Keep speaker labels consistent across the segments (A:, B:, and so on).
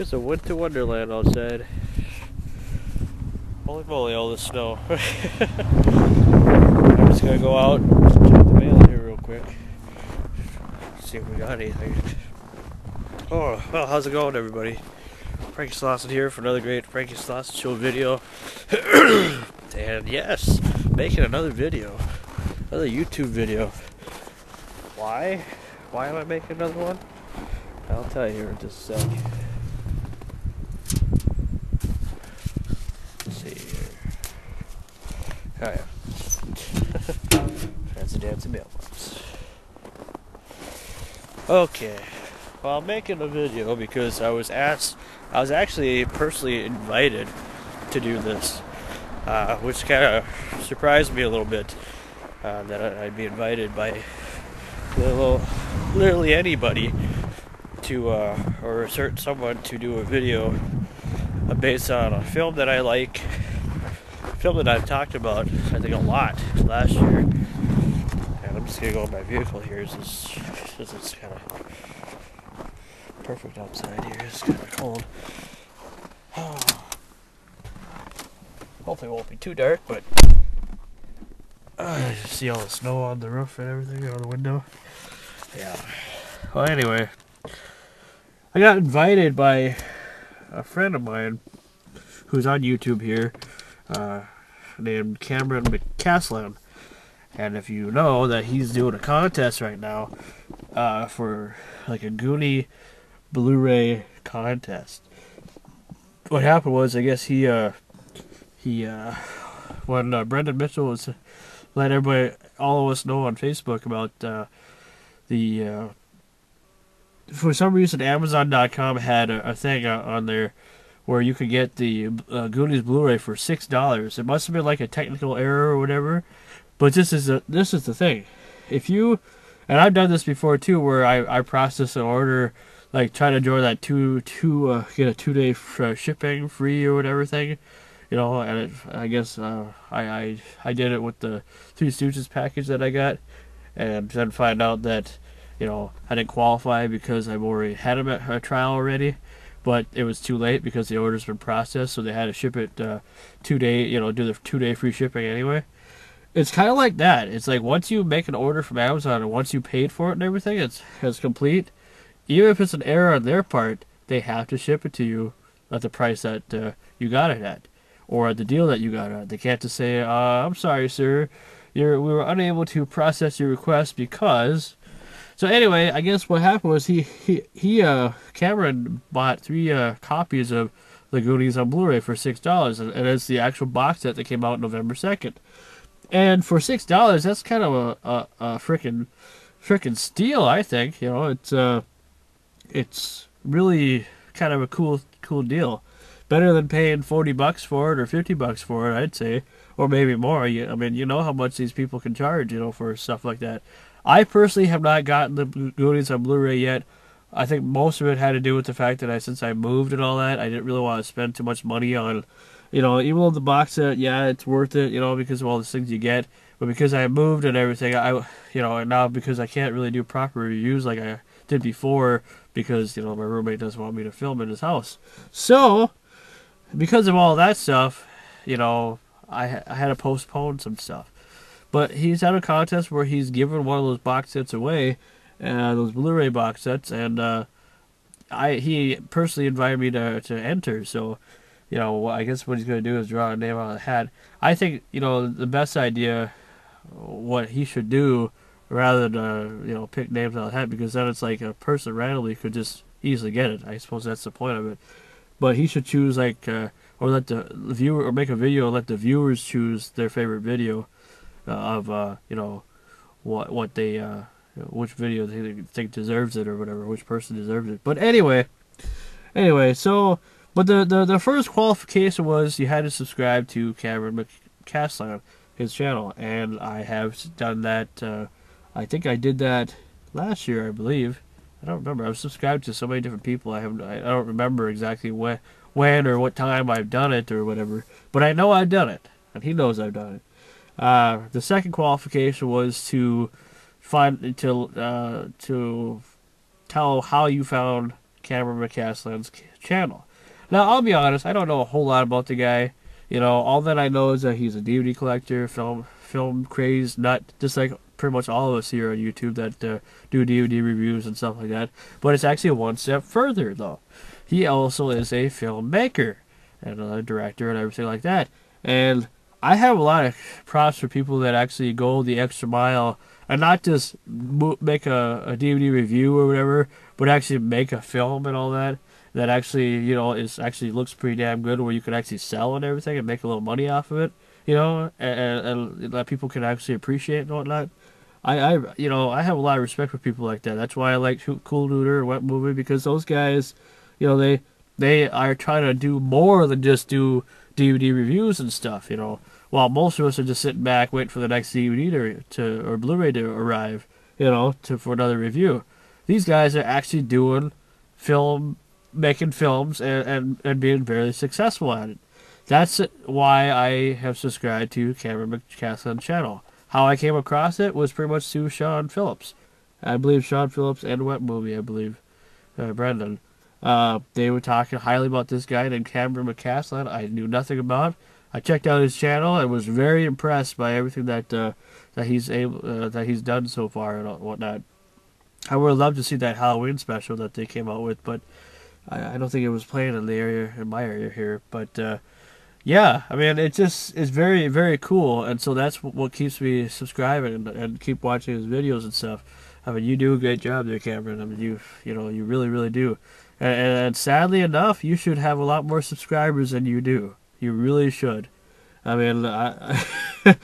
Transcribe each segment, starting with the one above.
A: It's a winter wonderland outside. Holy moly, all this snow. I'm just gonna go out, check the mail here real quick. See if we got anything. Oh, well, how's it going, everybody? Frankie Slawson here for another great Frankie Slawson Show video. and yes, making another video. Another YouTube video. Why? Why am I making another one? I'll tell you here in just a sec. Let's see here. Oh yeah. Fancy dancy mailbox. Okay. Well, I'm making a video because I was asked, I was actually personally invited to do this, uh, which kind of surprised me a little bit uh, that I'd be invited by little, literally anybody to, uh, or a certain someone to do a video based on a film that I like, film that I've talked about, I think, a lot last year. And I'm just gonna go in my vehicle here. This is, it's kind of perfect outside here. It's kind of cold. Hopefully, it won't be too dark, but uh, see all the snow on the roof and everything on the window. Yeah. Well, anyway, I got invited by a friend of mine who's on YouTube here, uh, named Cameron McCasland. And if you know that he's doing a contest right now uh, for like a Goonie Blu-ray contest. What happened was, I guess he uh, he uh, when uh, Brendan Mitchell was letting everybody, all of us know on Facebook about uh, the. Uh, for some reason, Amazon.com had a, a thing on there where you could get the uh, Goonies Blu-ray for six dollars. It must have been like a technical error or whatever, but this is a, this is the thing. If you and I've done this before too, where I, I process an order, like try to enjoy that two two uh, get a two day uh, shipping free or whatever thing you know, and it, I guess uh, I, I I did it with the Three Stooges package that I got, and then find out that you know I didn't qualify because I've already had a, a trial already, but it was too late because the order's been processed, so they had to ship it uh, two day, you know, do the two day free shipping anyway. It's kind of like that. It's like once you make an order from Amazon and once you paid for it and everything, it's it's complete. Even if it's an error on their part, they have to ship it to you at the price that uh, you got it at or the deal that you got at. They can't just say, uh, "I'm sorry, sir, You're, we were unable to process your request because." So anyway, I guess what happened was he he he uh Cameron bought three uh copies of the Goonies on Blu-ray for six dollars, and, and it's the actual box set that came out November second. And for six dollars, that's kind of a a, a freaking freaking steal, I think. You know, it's uh, it's really kind of a cool cool deal better than paying 40 bucks for it or 50 bucks for it, I'd say, or maybe more. I mean, you know how much these people can charge, you know, for stuff like that. I personally have not gotten the Goonies on Blu-ray yet. I think most of it had to do with the fact that I, since I moved and all that, I didn't really want to spend too much money on, you know, even though the box set, yeah, it's worth it, you know, because of all the things you get. But because I moved and everything, I, you know, and now because I can't really do proper reviews like I did before, because you know my roommate doesn't want me to film in his house. So because of all that stuff, you know, I, I had to postpone some stuff. But he's had a contest where he's given one of those box sets away, uh, those Blu-ray box sets, and uh, I he personally invited me to to enter. So, you know, I guess what he's going to do is draw a name on the hat. I think you know the best idea, what he should do, rather than uh, you know pick names on the hat, because then it's like a person randomly could just easily get it. I suppose that's the point of it but he should choose like uh, or let the viewer or make a video and let the viewers choose their favorite video of uh, you know what what they uh, which video they think deserves it or whatever which person deserves it but anyway anyway so but the, the the first qualification was you had to subscribe to Cameron McCasland his channel and I have done that uh, I think I did that last year I believe I don't remember. I've subscribed to so many different people. I have I don't remember exactly when when or what time I've done it or whatever. But I know I've done it, and he knows I've done it. Uh, the second qualification was to find to uh, to tell how you found Cameron McCasland's channel. Now, I'll be honest, I don't know a whole lot about the guy. You know, all that I know is that he's a DVD collector, film film crazed nut, just like pretty much all of us here on YouTube that uh, do DVD reviews and stuff like that. But it's actually one step further, though. He also is a filmmaker and a director and everything like that. And I have a lot of props for people that actually go the extra mile and not just make a, a DVD review or whatever, but actually make a film and all that. That actually, you know, is actually looks pretty damn good, where you can actually sell and everything and make a little money off of it, you know, and, and that people can actually appreciate and whatnot. I, I, you know, I have a lot of respect for people like that. That's why I like Cool Duder and What Movie because those guys, you know, they they are trying to do more than just do DVD reviews and stuff, you know while most of us are just sitting back waiting for the next DVD to, to or Blu-ray to arrive, you know, to for another review. These guys are actually doing film, making films, and, and, and being very successful at it. That's why I have subscribed to Cameron McCasland channel. How I came across it was pretty much through Sean Phillips. I believe Sean Phillips and What Movie, I believe, uh, Brendan. Uh, they were talking highly about this guy named Cameron McCasland. I knew nothing about. I checked out his channel and was very impressed by everything that uh, that he's able uh, that he's done so far and whatnot. I would love to see that Halloween special that they came out with, but I, I don't think it was playing in the area in my area here. But uh, yeah, I mean, it just is very very cool, and so that's what, keeps me subscribing and, and keep watching his videos and stuff. I mean, you do a great job there, Cameron. I mean, you you know you really really do, and, sadly enough, you should have a lot more subscribers than you do. You really should. I mean, I,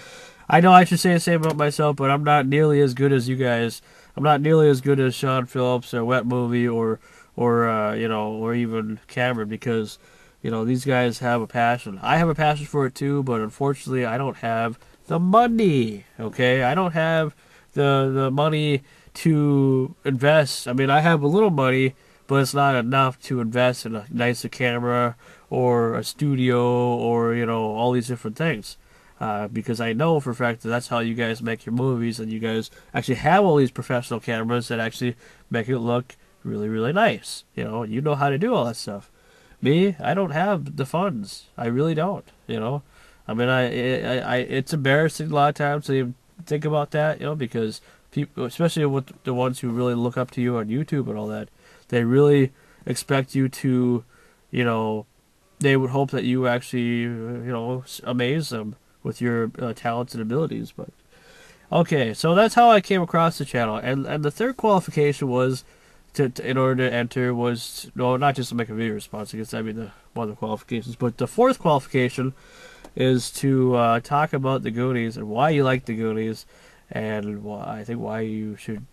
A: I know I should say the same about myself, but I'm not nearly as good as you guys. I'm not nearly as good as Sean Phillips or What Movie or or uh, you know or even Cameron because you know these guys have a passion. I have a passion for it too, but unfortunately I don't have the money. Okay, I don't have the the money to invest. I mean, I have a little money, but it's not enough to invest in a nicer camera or a studio or you know all these different things. Uh, because I know for a fact that that's how you guys make your movies, and you guys actually have all these professional cameras that actually make it look really, really nice. You know, you know how to do all that stuff. Me, I don't have the funds. I really don't. You know, I mean, I, I, I it's embarrassing a lot of times to think about that. You know, because people, especially with the ones who really look up to you on YouTube and all that, they really expect you to, you know, they would hope that you actually, you know, amaze them with your uh, talents and abilities. But okay, so that's how I came across the channel, and and the third qualification was to, to in order to enter was no, not just to make a video response. I guess that'd be the one of the qualifications, but the fourth qualification is to uh, talk about the Goonies and why you like the Goonies, and why I think why you should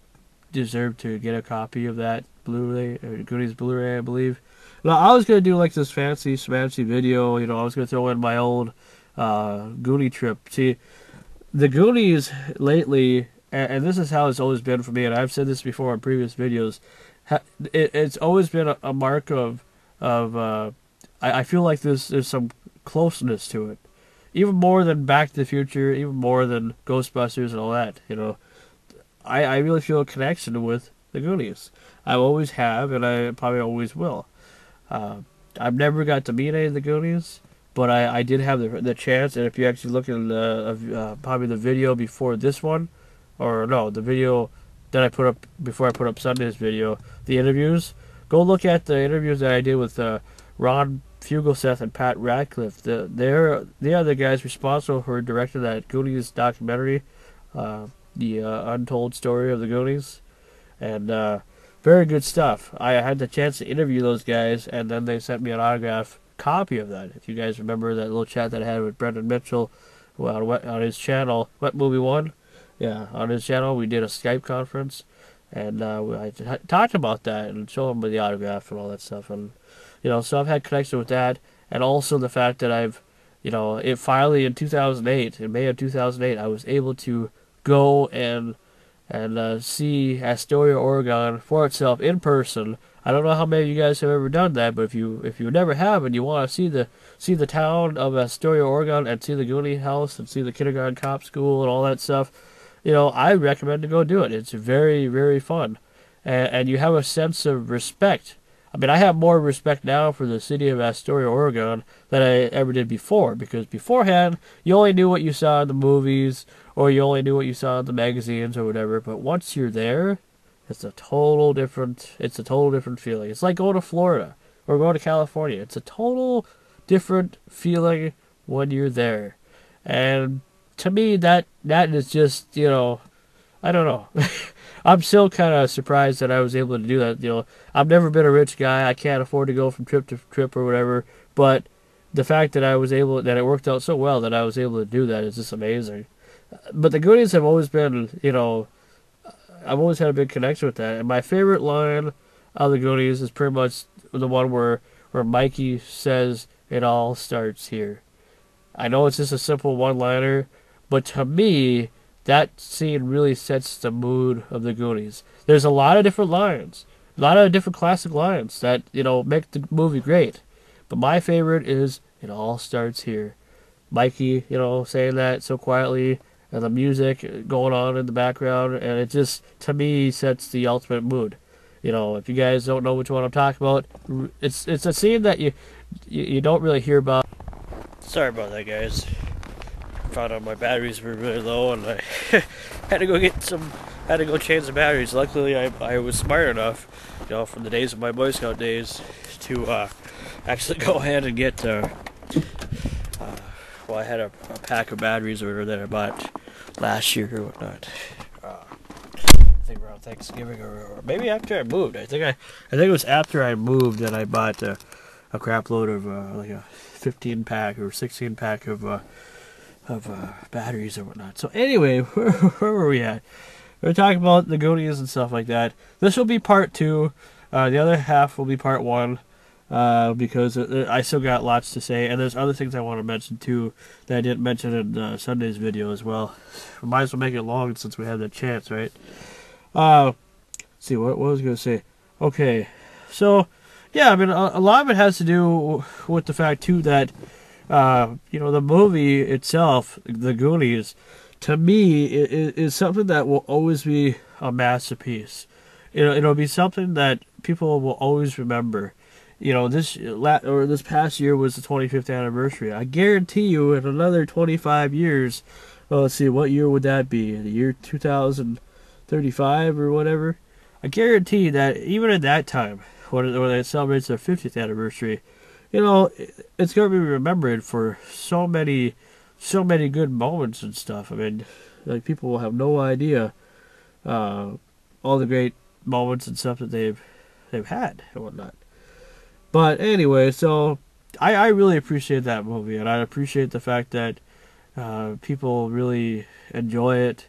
A: deserve to get a copy of that Blu-ray, uh, Goonies Blu-ray, I believe. Now, I was going to do like this fancy smancy video, you know, I was going to throw in my old uh, Goonie trip. See, the Goonies lately, and, and, this is how it's always been for me, and I've said this before in previous videos, ha, it, it's always been a, a, mark of, of uh, I, I feel like there's, there's some closeness to it. Even more than Back to the Future, even more than Ghostbusters and all that, you know. I, I really feel a connection with the Goonies. I always have, and I probably always will. Uh, I've never got to meet any of the Goonies, but I, I did have the, the chance. And if you actually look at the uh, probably the video before this one, or no, the video that I put up before I put up Sunday's video, the interviews. Go look at the interviews that I did with uh, Ron Fugelseth and Pat Radcliffe. The, they're they are the guys responsible for directing that Goonies documentary, uh, the uh, untold story of the Goonies, and uh, very good stuff. I had the chance to interview those guys, and then they sent me an autograph copy of that. If you guys remember that little chat that I had with Brendan Mitchell on, on his channel, What Movie One, yeah, on his channel, we did a Skype conference, and uh, I talked about that and showed him the autograph and all that stuff, and you know, so I've had connection with that, and also the fact that I've, you know, it finally in 2008, in May of 2008, I was able to go and and uh, see Astoria, Oregon for itself in person. I don't know how many of you guys have ever done that, but if you if you never have and you want to see the see the town of Astoria, Oregon, and see the Goonie House and see the kindergarten cop school and all that stuff, you know I recommend to go do it. It's very very fun, and, and you have a sense of respect. I mean, I have more respect now for the city of Astoria, Oregon, than I ever did before. Because beforehand, you only knew what you saw in the movies, or you only knew what you saw in the magazines or whatever. But once you're there, it's a total different. It's a total different feeling. It's like going to Florida or going to California. It's a total different feeling when you're there, and to me, that that is just you know, I don't know. I'm still kind of surprised that I was able to do that. You know, I've never been a rich guy. I can't afford to go from trip to trip or whatever. But the fact that I was able, that it worked out so well that I was able to do that is just amazing. But the Goonies have always been, you know, I've always had a big connection with that. And my favorite line of the Goonies is pretty much the one where where Mikey says it all starts here. I know it's just a simple one-liner, but to me, that scene really sets the mood of the Goonies. There's a lot of different lines, a lot of different classic lines that you know make the movie great. But my favorite is "It all starts here." Mikey, you know, saying that so quietly, and the music going on in the background, and it just to me sets the ultimate mood. You know, if you guys don't know which one I'm talking about, it's it's a scene that you you, you don't really hear about. Sorry about that, guys found out my batteries were really low, and I had to go get some, had to go change the batteries. Luckily, I, I was smart enough, you know, from the days of my Boy Scout days, to uh, actually go ahead and get. Uh, uh, well, I had a, a, pack of batteries or that I bought last year or whatnot. Uh, I think around Thanksgiving or, or, maybe after I moved. I think I, I think it was after I moved that I bought a, a crap load of uh, like a 15 pack or 16 pack of uh, of uh, batteries or whatnot. So anyway, where, were we at? We are talking about the Goonies and stuff like that. This will be part two. Uh, the other half will be part one. Uh, because I still got lots to say, and there's other things I want to mention too that I didn't mention in uh, Sunday's video as well. We might as well make it long since we have the chance, right? Uh, see what, what was I going to say? Okay, so yeah, I mean a, a lot of it has to do with the fact too that uh, you know, the movie itself, The Goonies, to me, is, is something that will always be a masterpiece. You know, it'll be something that people will always remember. You know, this or this past year was the 25th anniversary. I guarantee you, in another 25 years, well, let's see, what year would that be? The year 2035 or whatever. I guarantee that even at that time, when, when it celebrates their 50th anniversary, you know, it's going to be remembered for so many, so many good moments and stuff. I mean, like people will have no idea uh, all the great moments and stuff that they've they've had and whatnot. But anyway, so I, I really appreciate that movie, and I appreciate the fact that uh, people really enjoy it,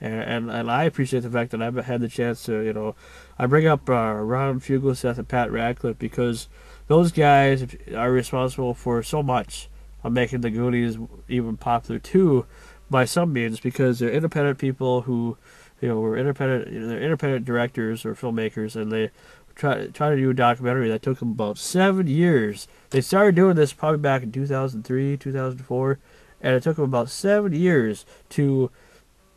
A: and, and, and I appreciate the fact that I've had the chance to you know I bring up uh, Ron Fugelseth and Pat Radcliffe because those guys are responsible for so much of making the Goonies even popular too, by some means, because they're independent people who, you know, were independent. You know, they're independent directors or filmmakers, and they try try to do a documentary that took them about seven years. They started doing this probably back in 2003, 2004, and it took them about seven years to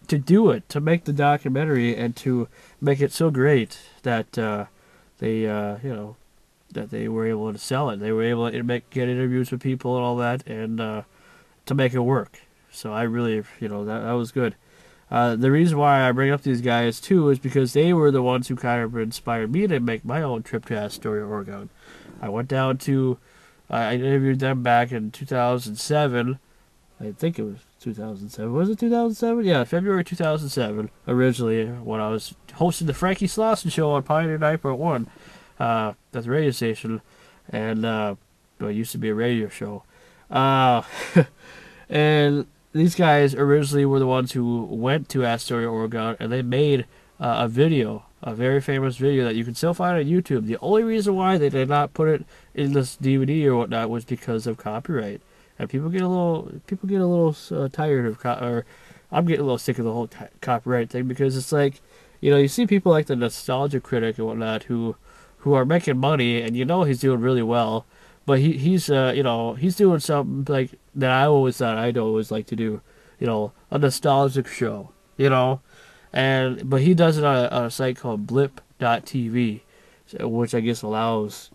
A: to do it, to make the documentary, and to make it so great that uh, they, uh, you know, that they were able to sell it. They were able to make get interviews with people and all that, and uh, to make it work. So I really, you know, that that was good. Uh, the reason why I bring up these guys too is because they were the ones who kind of inspired me to make my own trip to Astoria, Oregon. I went down to, I interviewed them back in 2007. I think it was 2007. Was it 2007? Yeah, February 2007. Originally, when I was hosting the Frankie Slawson show on Pioneer 9.1 uh, at the radio station, and uh, well, it used to be a radio show. Uh, and these guys originally were the ones who went to Astoria, Oregon, and they made uh, a video, a very famous video that you can still find on YouTube. The only reason why they did not put it in this DVD or whatnot was because of copyright. And people get a little, people get a little uh, tired of, co- or I'm getting a little sick of the whole t- copyright thing because it's like, you know, you see people like the Nostalgia Critic and whatnot who who are making money, and you know he's doing really well. But he he's uh you know he's doing something like that I always thought I'd always like to do, you know, a nostalgic show, you know, and but he does it on a, on a site called Blip.tv. which I guess allows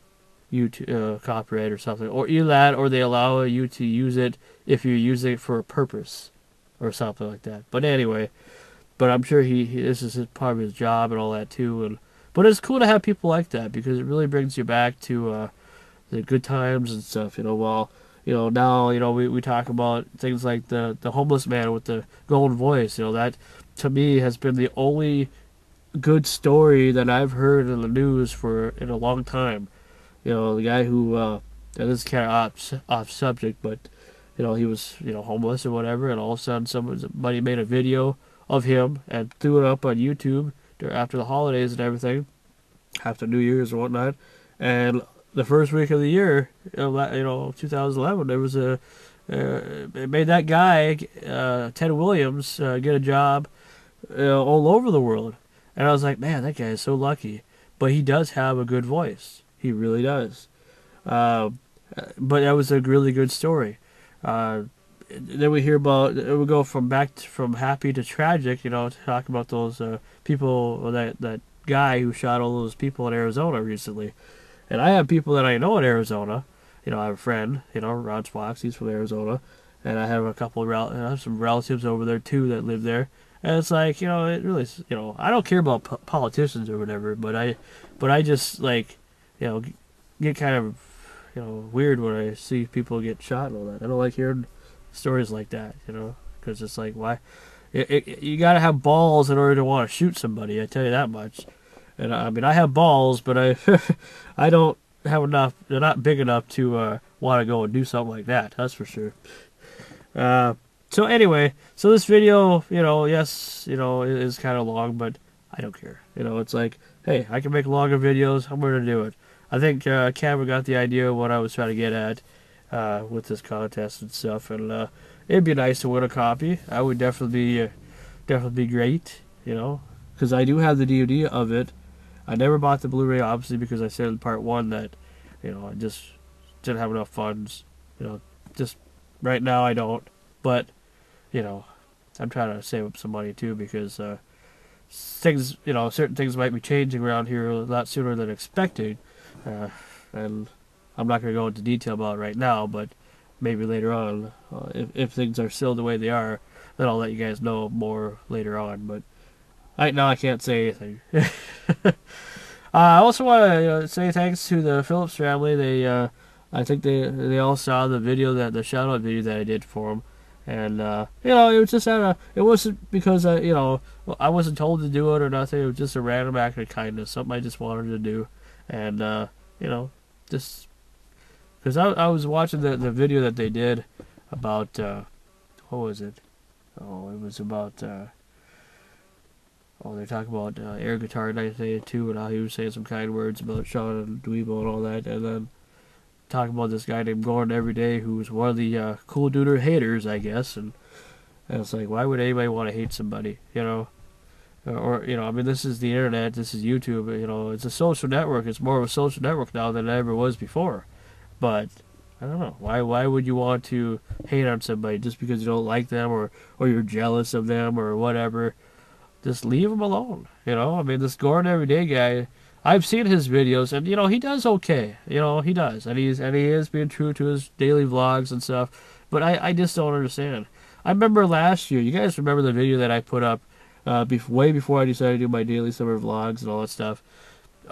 A: you to uh, copyright or something, or either that, or they allow you to use it if you're using it for a purpose or something like that. But anyway, but I'm sure he, he this is part of his job and all that too. And but it's cool to have people like that because it really brings you back to uh, the good times and stuff. You know, while you know now you know we, we talk about things like the the homeless man with the golden voice. You know that to me has been the only good story that I've heard in the news for in a long time you know, the guy who, uh, this is kind of off, off subject, but, you know, he was, you know, homeless or whatever, and all of a sudden somebody made a video of him and threw it up on YouTube after the holidays and everything, after New Year's or whatnot, and the first week of the year, you know, 2011, there was a, uh, it made that guy, uh, Ted Williams, uh, get a job uh, all over the world. And I was like, man, that guy is so lucky. But he does have a good voice. He really does. Uh, but that was a really good story. Then we hear about we go from back to, from happy to tragic. You know, to talk about those uh, people that that guy who shot all those people in Arizona recently. And I have people that I know in Arizona. You know, I have a friend. You know, Ron Spox. He's from Arizona, and I have a couple of rel- I have some relatives over there too that live there. And it's like you know, it really you know, I don't care about po- politicians or whatever, but I, but I just like you know, get kind of, you know, weird when I see people get shot and all that. I don't like hearing stories like that, you know, because it's like, why? It, it, you got to have balls in order to want to shoot somebody. I tell you that much. And I mean, I have balls, but I, I don't have enough. They're not big enough to uh, want to go and do something like that. That's for sure. Uh, so anyway, so this video, you know, yes, you know, it is kind of long, but I don't care. You know, it's like, hey, I can make longer videos. I'm going to do it. I think uh, Cameron got the idea of what I was trying to get at uh, with this contest and stuff, and uh, it'd be nice to win a copy. I would definitely be, uh, definitely be great, you know, because I do have the DVD of it. I never bought the Blu-ray, obviously, because I said in part one that, you know, I just didn't have enough funds. You know, just right now I don't. But, you know, I'm trying to save up some money too because uh, things, you know, certain things might be changing around here a lot sooner than expected. Uh, and I'm not going to go into detail about right now, but maybe later on, uh, if, if things are still the way they are, then I'll let you guys know more later on. But right now, I can't say anything. uh, I also want to uh, say thanks to the Phillips family. They, uh, I think they they all saw the video that the shout out video that I did for them, and uh, you know it was just out of it wasn't because I you know I wasn't told to do it or nothing. It was just a random act of kindness, something I just wanted to do and uh, you know, just because I, I was watching the the video that they did about uh, what was it? Oh, it was about uh, oh they talk about uh, air guitar 1982 and how he was saying some kind words about Shawn and Dweebo and all that, and then talk about this guy named Gordon Everyday who was one of the uh, cool duder haters, I guess, and, and it's like why would anybody want to hate somebody, you know? or you know, I mean, this is the internet, this is YouTube. You know, it's a social network. It's more of a social network now than it ever was before. But I don't know why. Why would you want to hate on somebody just because you don't like them or or you're jealous of them or whatever? Just leave them alone. You know, I mean, this Gordon Everyday guy. I've seen his videos, and you know he does okay. You know he does, and he's and he is being true to his daily vlogs and stuff. But I I just don't understand. I remember last year. You guys remember the video that I put up uh, way before I decided to do my daily summer vlogs and all that stuff.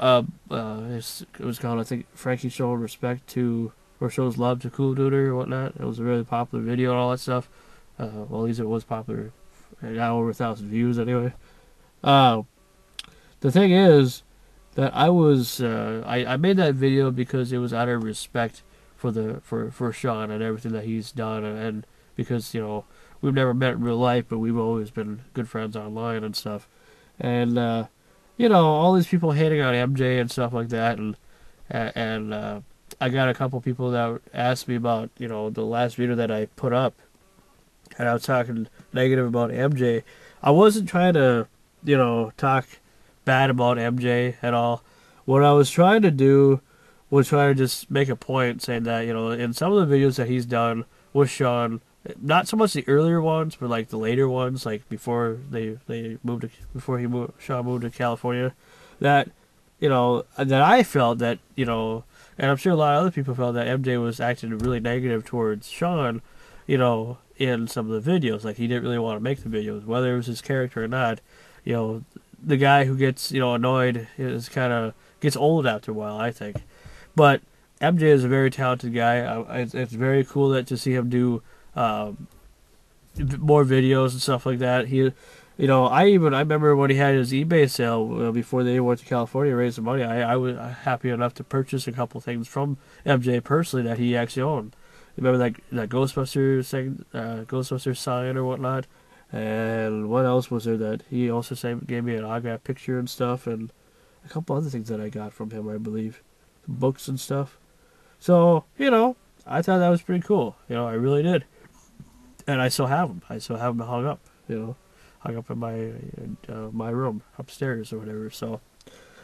A: Uh, uh, it was called, I think, Frankie showing respect to, or shows love to Cool Duder or whatnot. It was a really popular video and all that stuff. Uh, well, at least it was popular. It got over a thousand views anyway. Uh, the thing is that I was, uh, I, I made that video because it was out of respect for the, for, for Shawn and everything that he's done and, and because, you know, we've never met in real life, but we've always been good friends online and stuff. And uh, you know, all these people hating on MJ and stuff like that, and and uh, I got a couple people that asked me about you know the last video that I put up, and I was talking negative about MJ. I wasn't trying to you know talk bad about MJ at all. What I was trying to do was try to just make a point saying that you know in some of the videos that he's done with Shawn not so much the earlier ones, but like the later ones, like before they they moved to, before he moved, Shawn moved to California, that you know, that I felt that, you know, and I'm sure a lot of other people felt that MJ was acting really negative towards Sean, you know, in some of the videos. Like he didn't really want to make the videos, whether it was his character or not. You know, the guy who gets, you know, annoyed is kind of gets old after a while, I think. But MJ is a very talented guy. It's, it's very cool that to see him do um, more videos and stuff like that. He you know, I even I remember when he had his eBay sale uh, before they went to California to raise some money. I, I was happy enough to purchase a couple things from MJ personally that he actually owned. Remember that that Ghostbusters thing, uh, Ghostbusters sign or whatnot, and what else was there that he also gave me an autograph picture and stuff, and a couple other things that I got from him, I believe, books and stuff. So you know, I thought that was pretty cool. You know, I really did, and I still have them. I still have them hung up. You know hung up in my uh, my room upstairs or whatever. So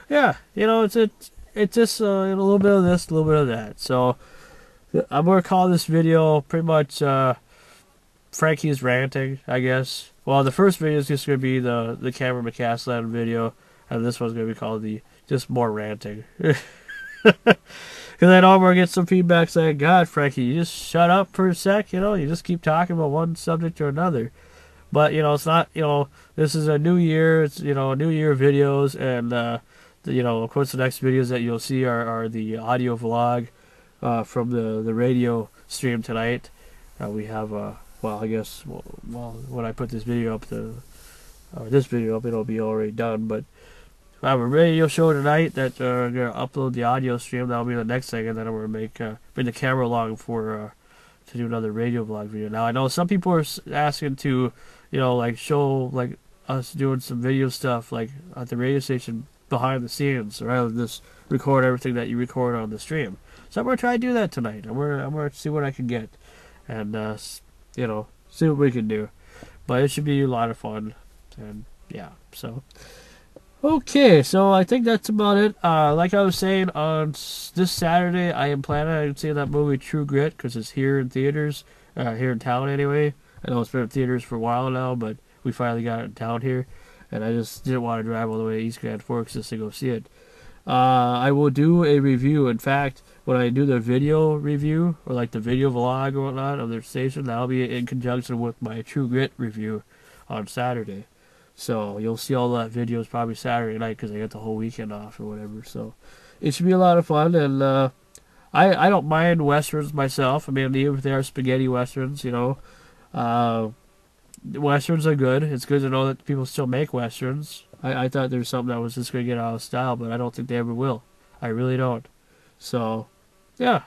A: yeah, you know, it's it's it's just uh, a little bit of this, a little bit of that. So I'm gonna call this video pretty much uh, Frankie's ranting, I guess. Well, the first video is just gonna be the the Cameron McCasland video, and this one's gonna be called the just more ranting. Because I know I'm going to get some feedback saying, God, Frankie, you just shut up for a sec, you know? You just keep talking about one subject or another. But you know, it's not you know this is a new year. It's you know new year videos, and uh, the, you know of course the next videos that you'll see are, are the audio vlog uh, from the the radio stream tonight. Uh, we have uh, well I guess well, well, when I put this video up the or this video up it'll be already done, but. I have a radio show tonight that uh, I'm gonna upload the audio stream. That'll be the next thing, and then I'm gonna make uh, bring the camera along for uh, to do another radio vlog video. Now I know some people are asking to you know, like show like us doing some video stuff like at the radio station behind the scenes rather than just record everything that you record on the stream. So I'm gonna try to do that tonight. I'm gonna I'm gonna see what I can get, and uh, you know see what we can do. But it should be a lot of fun, and yeah. So okay, so I think that's about it. Uh, like I was saying on this Saturday, I am planning on seeing that movie True Grit because it's here in theaters, uh, here in town anyway. I know it's been in theaters for a while now, but we finally got it in down here, and I just didn't want to drive all the way to East Grand Forks just to go see it. Uh, I will do a review. In fact, when I do the video review or like the video vlog or whatnot of their station, that'll be in conjunction with my True Grit review on Saturday. So you'll see all that videos probably Saturday night because I get the whole weekend off or whatever. So it should be a lot of fun, and uh, I I don't mind westerns myself. I mean, even if they are spaghetti westerns, you know, uh, westerns are good. It's good to know that people still make westerns. I, I thought there was something that was just going to get out of style, but I don't think they ever will. I really don't. So, yeah.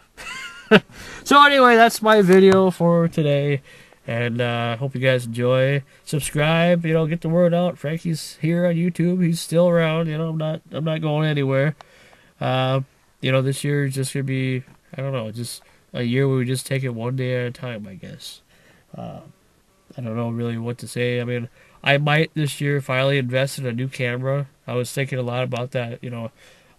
A: so anyway, that's my video for today. And I uh, hope you guys enjoy. Subscribe, you know, get the word out. Frankie's here on YouTube. He's still around. You know, I'm not I'm not going anywhere. Uh, you know, this year is just gonna be I don't know, just a year where we just take it one day at a time, I guess. Uh, I don't know really what to say. I mean, I might this year finally invest in a new camera. I was thinking a lot about that. You know,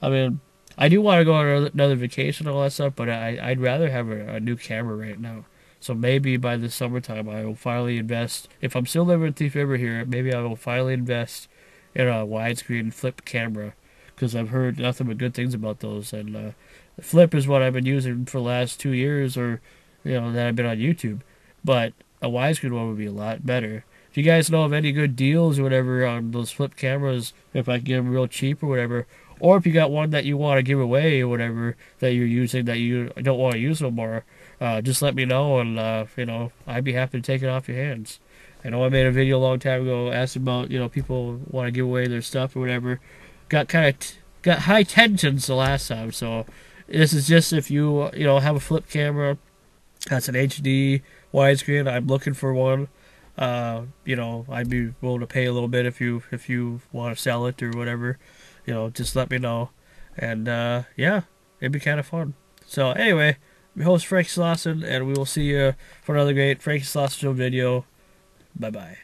A: I mean, I do want to go on another vacation and all that stuff, but I, I'd rather have a, a new camera right now. So maybe by the summertime, I will finally invest. If I'm still living in Thief River here, maybe I will finally invest in a widescreen flip camera because I've heard nothing but good things about those. And uh, flip is what I've been using for the last two years, or you know, that I've been on YouTube but a widescreen one would be a lot better. If you guys know of any good deals or whatever on those flip cameras, if I can get them real cheap or whatever, or if you got one that you want to give away or whatever that you're using that you don't want to use no more, uh, just let me know and uh, you know I'd be happy to take it off your hands. I know I made a video a long time ago asking about you know people want to give away their stuff or whatever. Got kind of got high tensions the last time, so this is just if you you know have a flip camera that's an HD widescreen. I'm looking for one. Uh, you know, I'd be willing to pay a little bit if you if you want to sell it or whatever. You know, just let me know. And uh, yeah, it'd be kind of fun. So anyway, I'm host Frank Slawson, and we will see you for another great Frankie Slawson video. Bye bye.